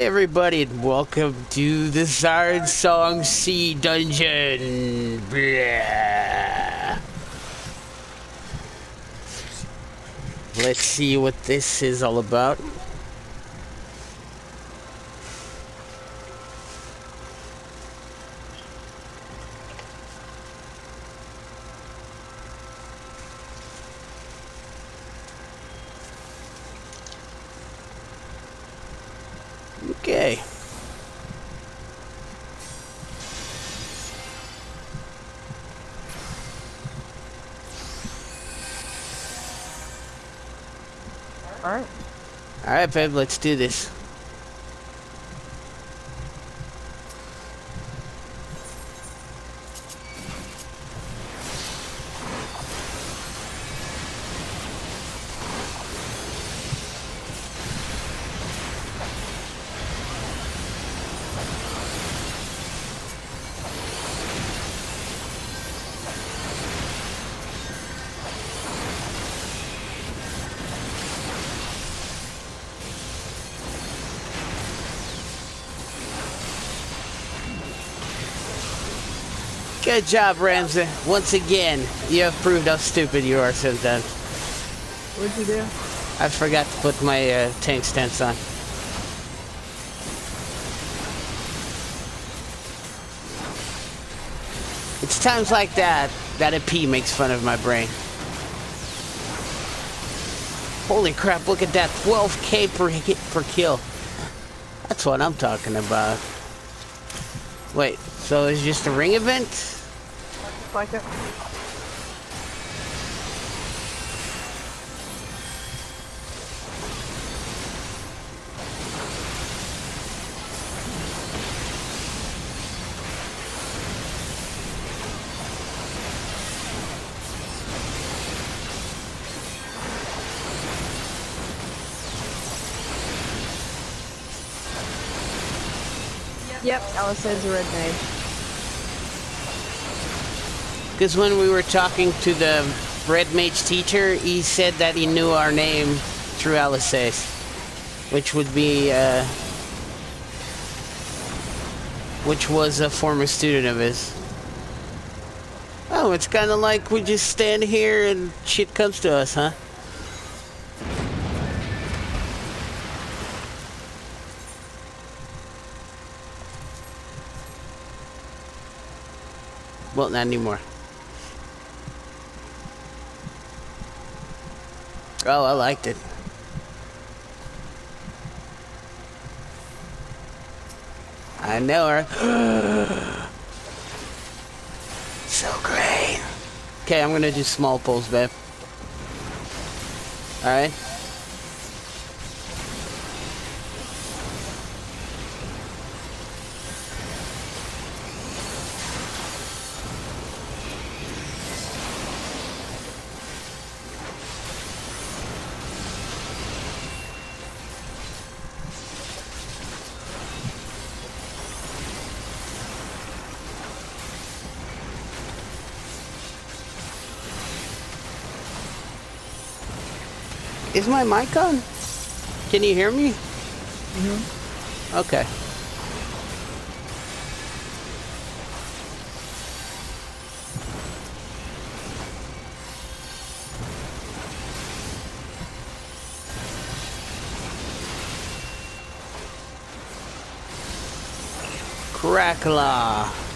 everybody, and welcome to the Sirensong Sea Dungeon. Blah. Let's see what this is all about. Okay. Alright. Alright, babe, let's do this. Good job, Ramsey. Once again, you have proved how stupid you are sometimes. What'd you do? I forgot to put my uh, tank stance on. It's times like that that a P makes fun of my brain. Holy crap, look at that 12k per, hit per kill. That's what I'm talking about. Wait, so it's just a ring event? Like it. Yep, Alisaie's a red mage. Because when we were talking to the Red Mage teacher, he said that he knew our name through Alisaie, which would be, uh, which was a former student of his. Oh, it's kind of like we just stand here and shit comes to us, huh? Well, not anymore. Oh, I liked it. I know her. so great. Okay, I'm gonna do small pulls, babe. Alright? My mic on? Can you hear me? Mm-hmm. Okay. Crackla.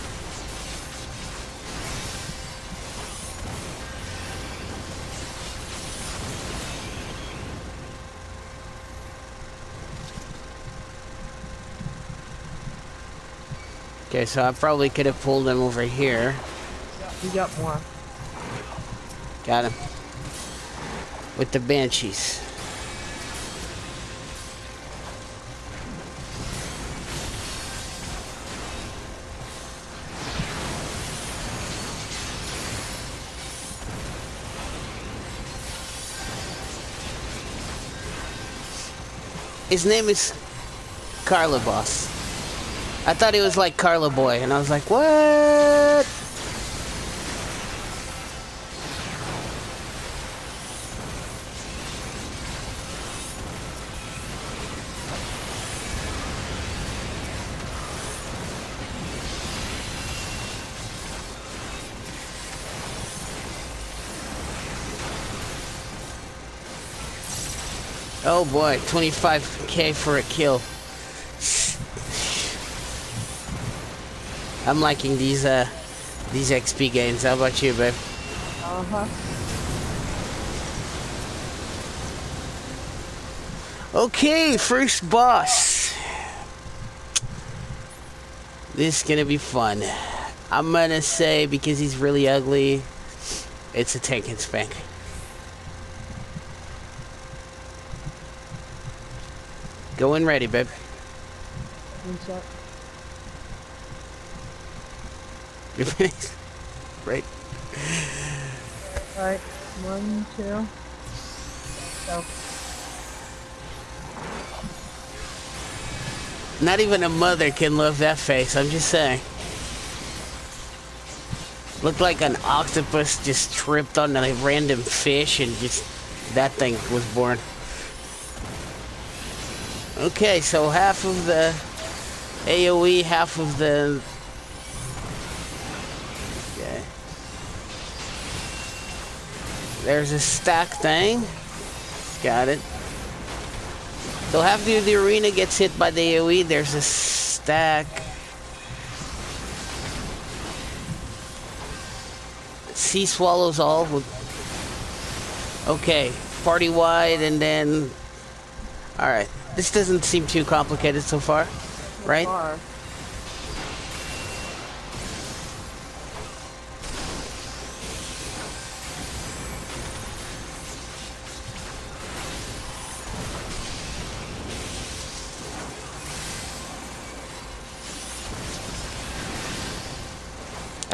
Okay, so I probably could have pulled him over here. You got more. Got him. With the banshees. His name is Carla Boss. I thought he was like Carla Boy, and I was like, what? Oh boy, 25k for a kill. I'm liking these uh these XP gains. How about you, babe? Uh-huh. Okay, first boss. This is gonna be fun. I'm gonna say because he's really ugly, it's a tank and spank. Going ready, babe. What's up? You're finished. Right. Alright, one, two. Go. Not even a mother can love that face, I'm just saying. Looked like an octopus just tripped on a random fish and just that thing was born. Okay, so half of the AoE, half of the... There's a stack thing. Got it. So after the arena gets hit by the AoE, there's a stack. Sea swallows all. Okay, party wide and then... Alright, this doesn't seem too complicated so far, right? Far.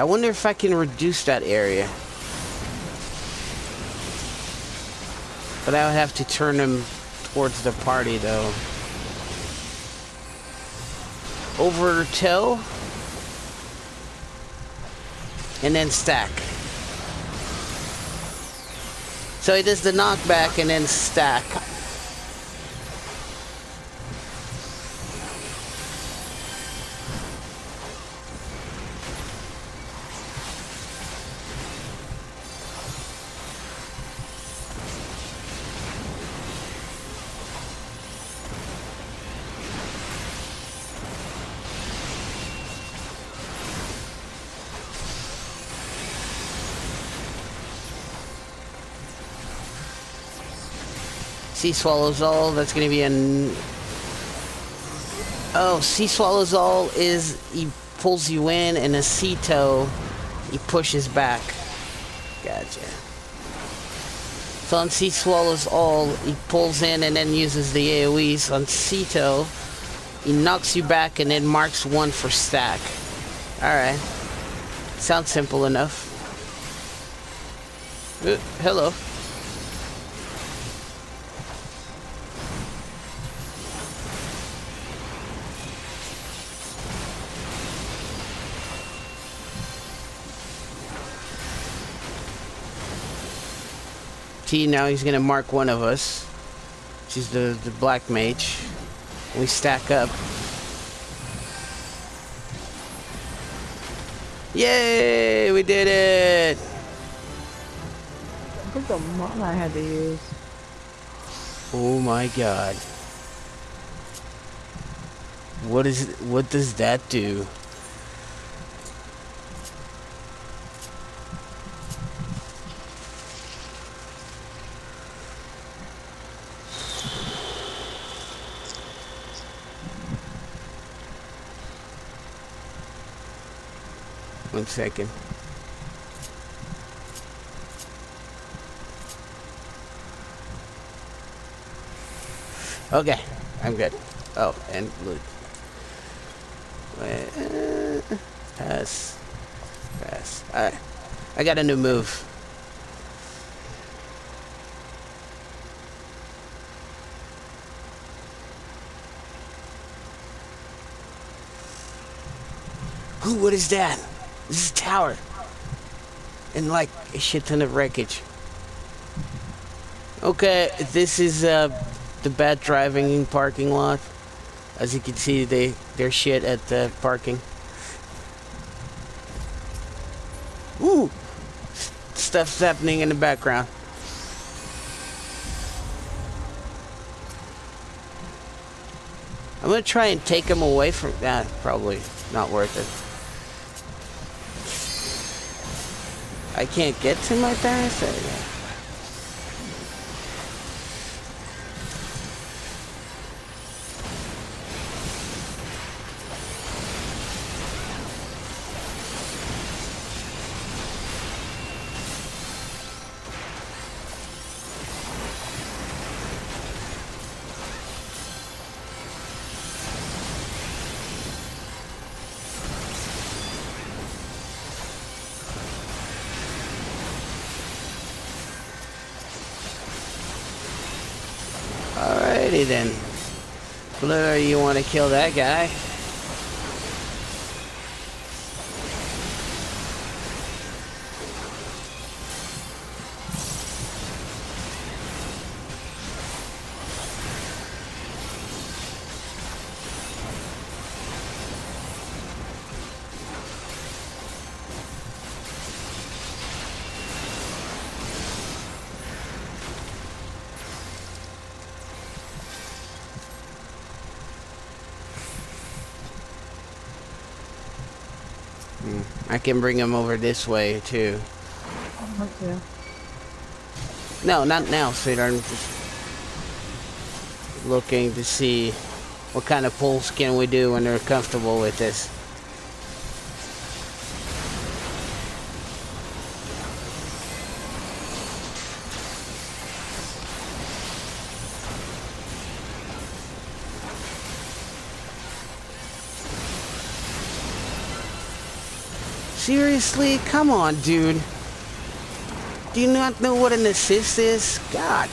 I wonder if I can reduce that area. But I would have to turn them towards the party though. Over toe. And then stack. So it does the knockback and then stack. Sea swallows all. That's going to be an. Oh, sea swallows all is he pulls you in, and a sea toe he pushes back. Gotcha. So on sea swallows all, he pulls in and then uses the AoEs. On sea toe, he knocks you back and then marks one for stack. All right. Sounds simple enough. Uh, hello. T now he's gonna mark one of us. She's the, the black mage. We stack up. Yay! We did it! I think the mod I had to use. Oh my god. What is what does that do? Second. Okay, I'm good. Oh, and loot. Pass. Pass. Alright. I got a new move. Ooh, what is that? This is a tower. And like a shit ton of wreckage. Okay, this is uh, the bad driving parking lot. As you can see, they they're shit at the parking. Ooh, stuff's happening in the background. I'm gonna try and take him away from that. probably not worth it. I can't get to my parents. Blur, you want to kill that guy? Can bring him over this way too. Okay. No, not now, sweetheart. I'm just looking to see what kind of pulls can we do when they're comfortable with this. Seriously? Come on, dude. Do you not know what an assist is? God.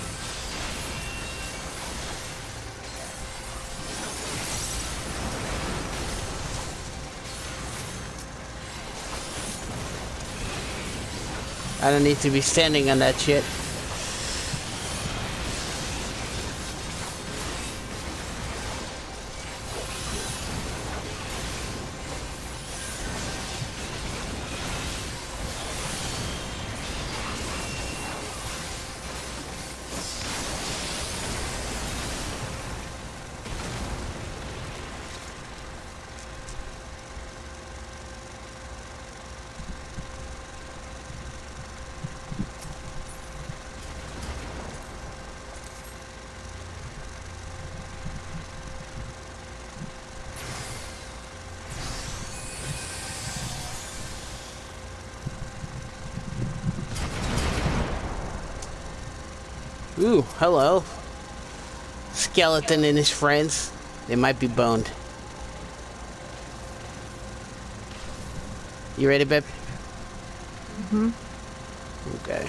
I don't need to be standing on that shit. Ooh, hello. Skeleton and his friends. They might be boned. You ready, babe? Mm-hmm. Okay.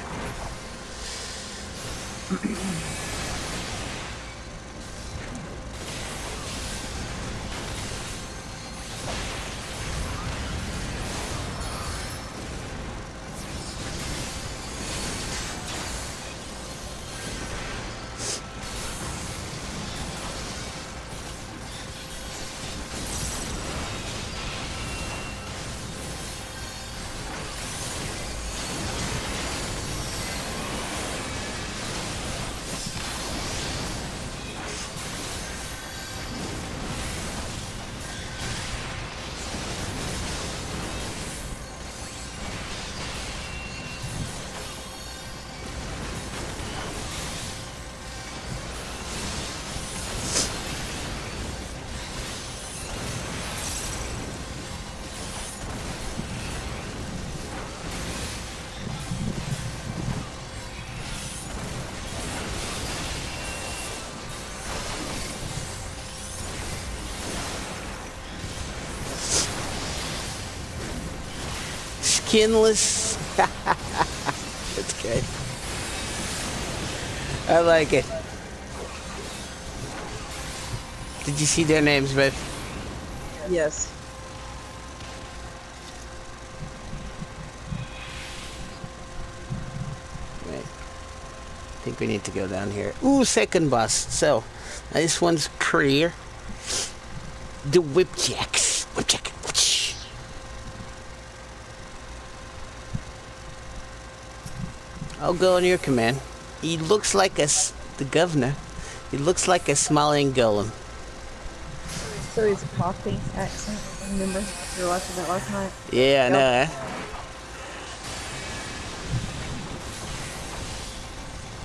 Skinless. That's good. I like it. Did you see their names, babe? Yes. Wait. I think we need to go down here. Ooh, second bus. So, this one's prettier. The whipjacks. Whipjack. Whoosh. I'll go on your command. He looks like a s- the governor. He looks like a smiling golem. So is a Cockney accent. Remember we were watching that last night. Yeah, I know. eh?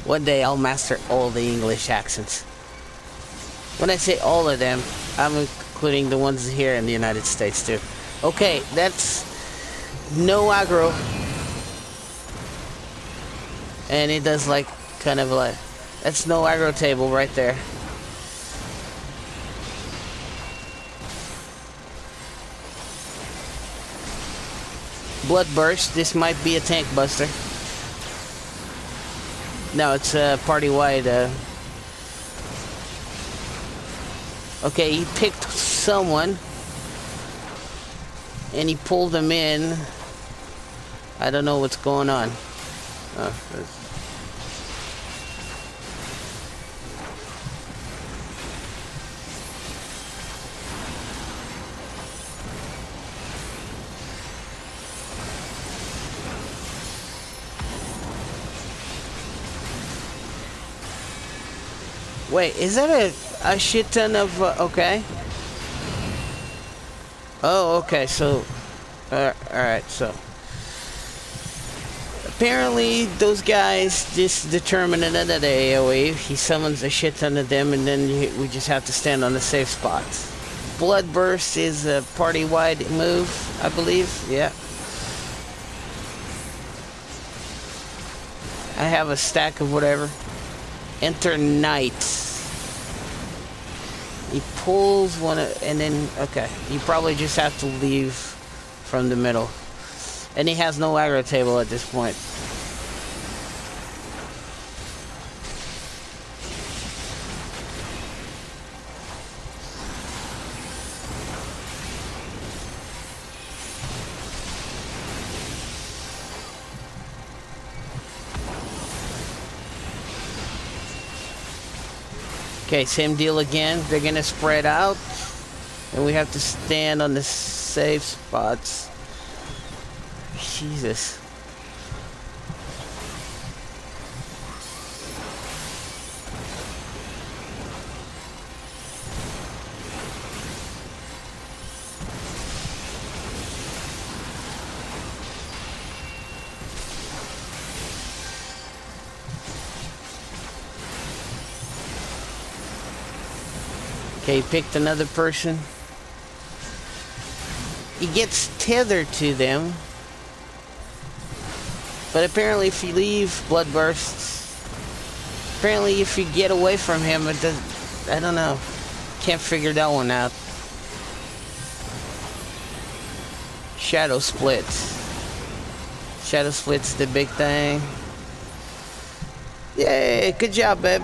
One day I'll master all the English accents. When I say all of them, I'm including the ones here in the United States too. Okay, that's no aggro. And it does like kind of like that's no aggro table right there. Blood burst. This might be a tank buster. No, it's uh, party wide. Uh... Okay, he picked someone and he pulled them in. I don't know what's going on. Oh, Wait, is that a, a shit ton of... Uh, okay. Oh, okay, so... Uh, Alright, so... Apparently, those guys just determine another AoE. He summons a shit ton of them, and then we just have to stand on the safe spots. Blood Burst is a party-wide move, I believe. Yeah. I have a stack of whatever. Enter Night. He pulls one, of, and then, okay. You probably just have to leave from the middle. And he has no aggro table at this point. Okay, same deal again. They're gonna spread out. And we have to stand on the safe spots. Jesus. Okay, he picked another person. He gets tethered to them. But apparently if you leave, blood bursts. Apparently if you get away from him, it does I don't know. Can't figure that one out. Shadow splits. Shadow splits the big thing. Yay, good job, babe.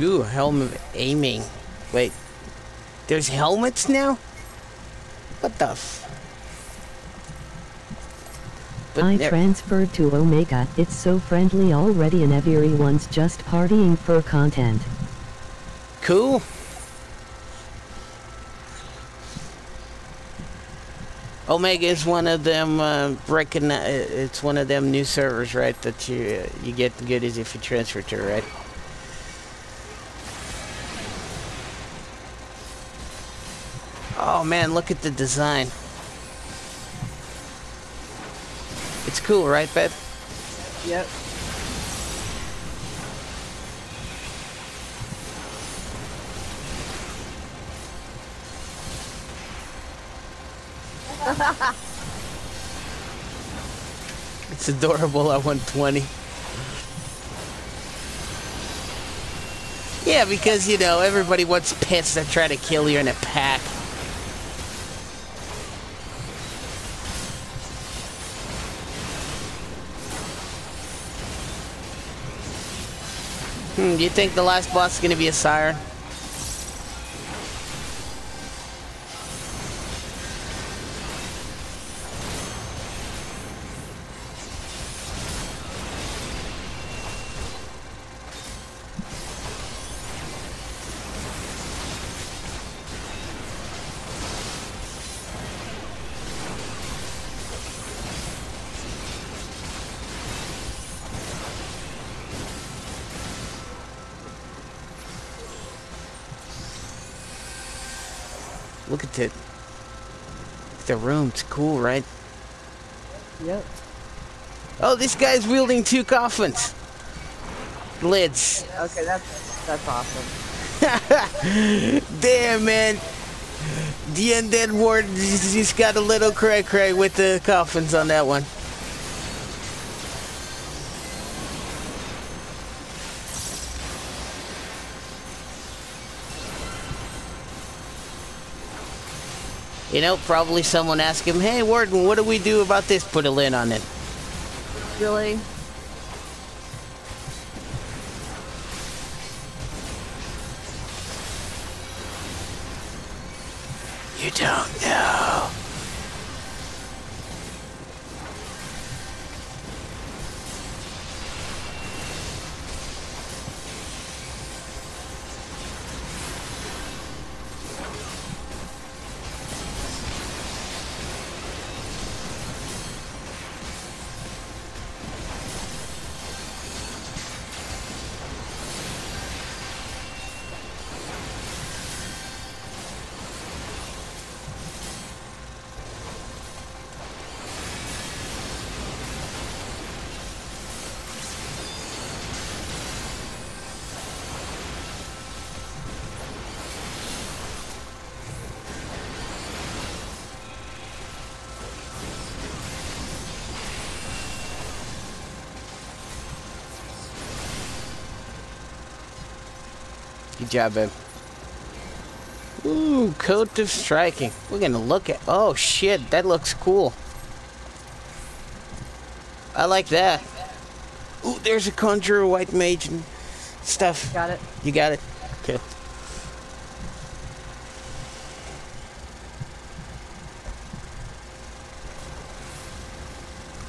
Ooh, helm of aiming. Wait, there's helmets now? What the I transferred to Omega, it's so friendly already and everyone's just partying for content. Cool. Omega is one of them uh, recognize. It's one of them new servers, right? That you uh, you get the goodies if you transfer to, right? Oh man, look at the design. It's cool, right, Beth? Yep. it's adorable at 120. Yeah, because, you know, everybody wants pets that try to kill you in a pack. Hmm, do you think the last boss is going to be a siren? Look at it. The room, it's cool, right? Yep. Oh, this guy's wielding two coffins. Lids. Okay, that's that's awesome. Damn, man. The undead ward just got a little cray cray with the coffins on that one. You know, probably someone asked him, hey, Warden, what do we do about this? Put a lid on it. Really? You don't know. Good job, babe. Ooh, coat of striking. We're gonna look at. Oh shit, that looks cool. I like that. Ooh, there's a conjurer, white mage, and stuff. Got it. You got it. Okay.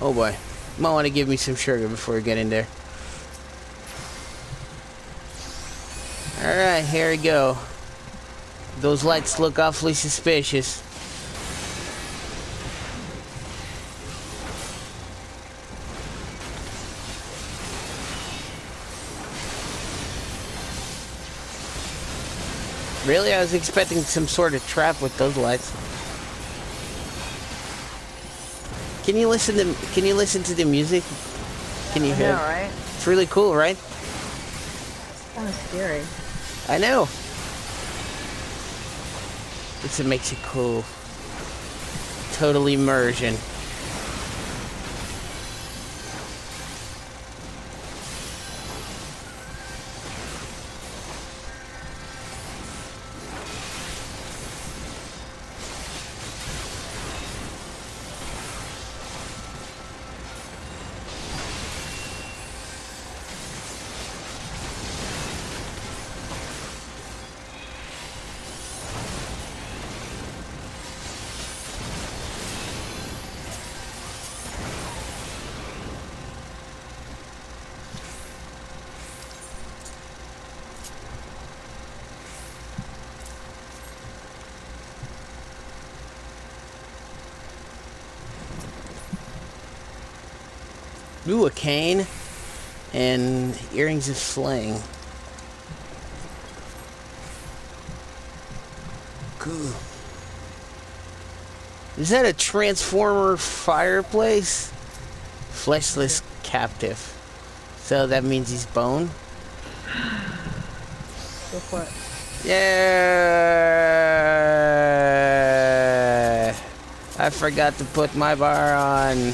Oh boy, might want to give me some sugar before we get in there. Alright, here we go. Those lights look awfully suspicious. Really? I was expecting some sort of trap with those lights. Can you listen to can you listen to the music? Can you hear? know, it? right? It's really cool, right? It's kind of scary. I know. It's it makes cool. Total immersion. Cool. Is that a transformer fireplace? Fleshless captive. So that means he's bone? For it. Yeah. I forgot to put my bar on.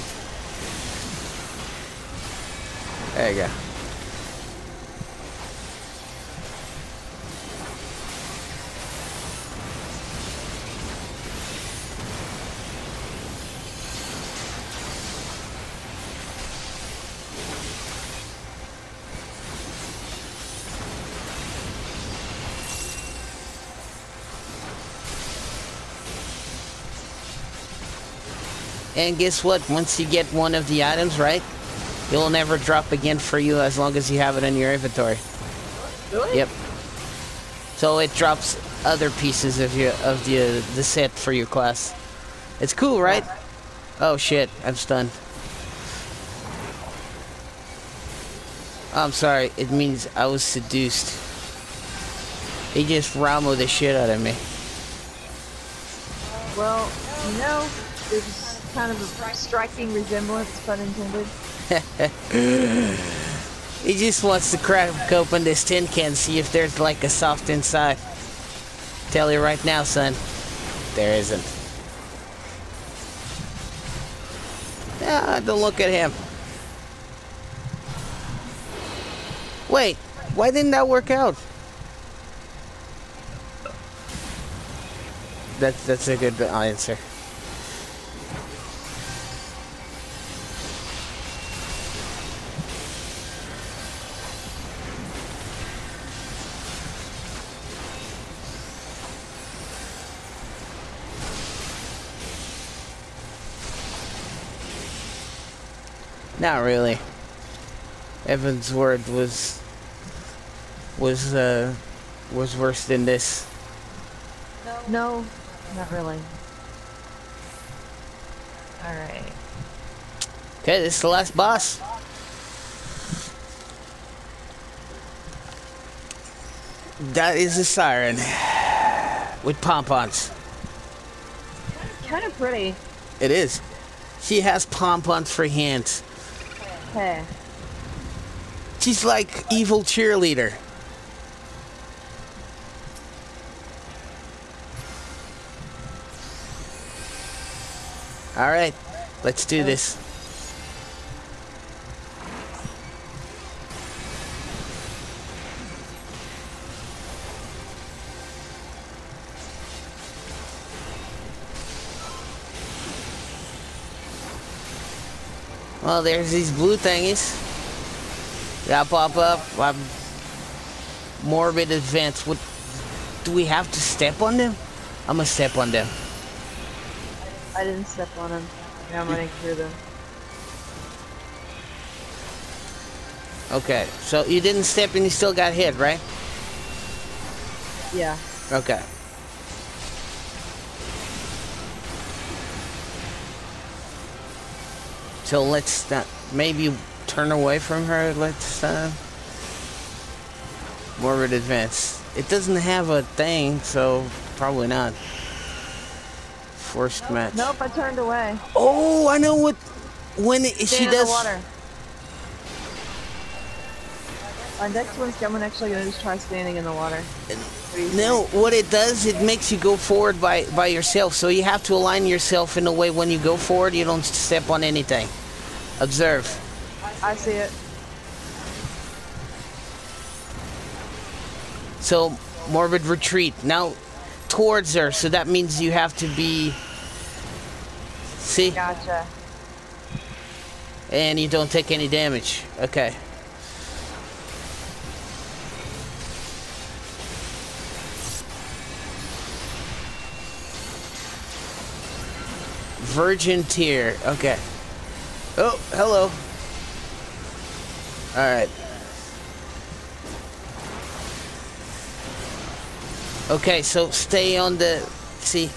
There you go. And guess what? Once you get one of the items, right? It will never drop again for you as long as you have it in your inventory. Really? Yep. So it drops other pieces of your of the the set for your class. It's cool, right? Oh shit, I'm stunned. I'm sorry, it means I was seduced. He just Ramo the shit out of me. Well, you know, kind of a striking resemblance, pun intended. He just wants to crack open this tin can, see if there's like a soft inside. Tell you right now, son, there isn't. Yeah, don't look at him. Wait, why didn't that work out? That's that's a good answer. Not really. Evan's word was was uh was worse than this. No, not really. Alright. Okay, this is the last boss. That is a siren with pompons. Kind of pretty. It is. She has pompons for hands. She's like evil cheerleader. All right, let's do this. Well, there's these blue thingies. That pop up. Um, morbid advance. What? Do we have to step on them? I'm gonna step on them. I didn't step on. Yeah, I'm running through them. Okay, so you didn't step and you still got hit, right? Yeah. Okay. So let's not maybe turn away from her. Let's uh, morbid advance. It doesn't have a thing, so probably not. Forced match. Nope, I turned away. Oh, I know what. When it, she does. water. Our next one's I'm actually gonna just try standing in the water. What do you No, what it does, it makes you go forward by by yourself. So you have to align yourself in a way when you go forward, you don't step on anything. Observe. I see it. So morbid retreat now towards her. So that means you have to be. See, Gotcha. and you don't take any damage. Okay. Virgin tear. Okay. Oh, hello. All right. Okay, so stay on the. See,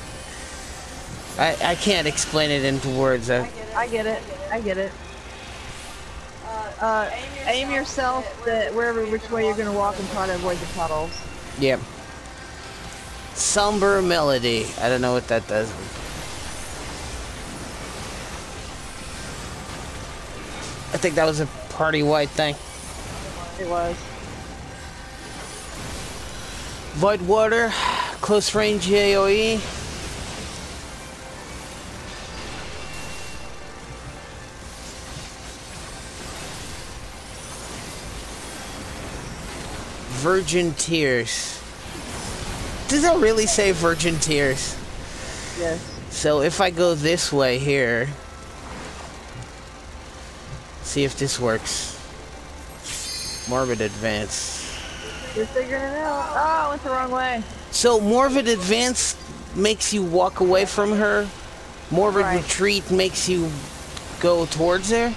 I I can't explain it into words. I, I get it. I get it. Uh, aim yourself the, wherever which way you're gonna walk and try to avoid the puddles. Yep. Somber melody. I don't know what that does. Think that was a party white thing. It was. Void water, close range. AOE. Virgin tears. Does that really say virgin tears? Yes. So if I go this way here, see if this works. Morbid advance. You're figuring it out. Oh, I went the wrong way. So morbid advance makes you walk away from her. Morbid Right. retreat makes you go towards her.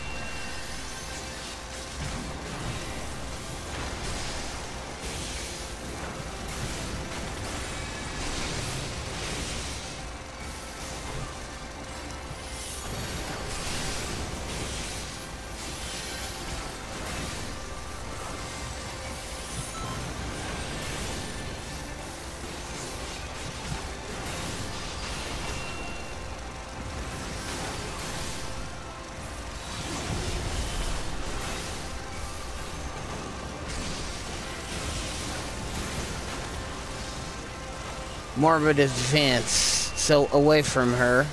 Morbid advance. So away from her.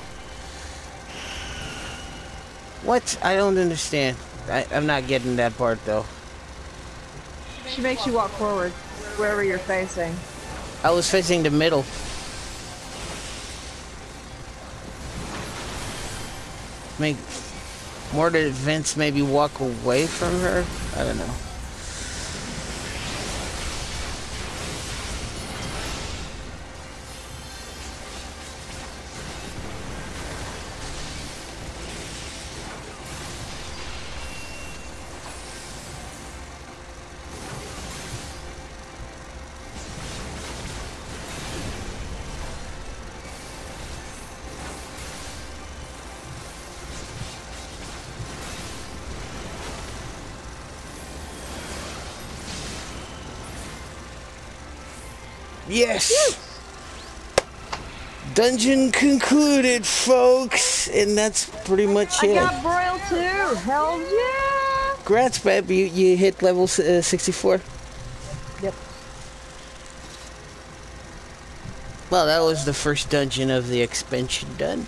What? I don't understand. I, I'm not getting that part though. She makes you walk forward, wherever you're facing. I was facing the middle. Make more to Vince maybe walk away from her? I don't know. Yes! Dungeon concluded, folks! And that's pretty much I it. got Broil too! Hell yeah! Congrats, babe. You, you hit level uh, 64. Yep. Well, that was the first dungeon of the expansion done.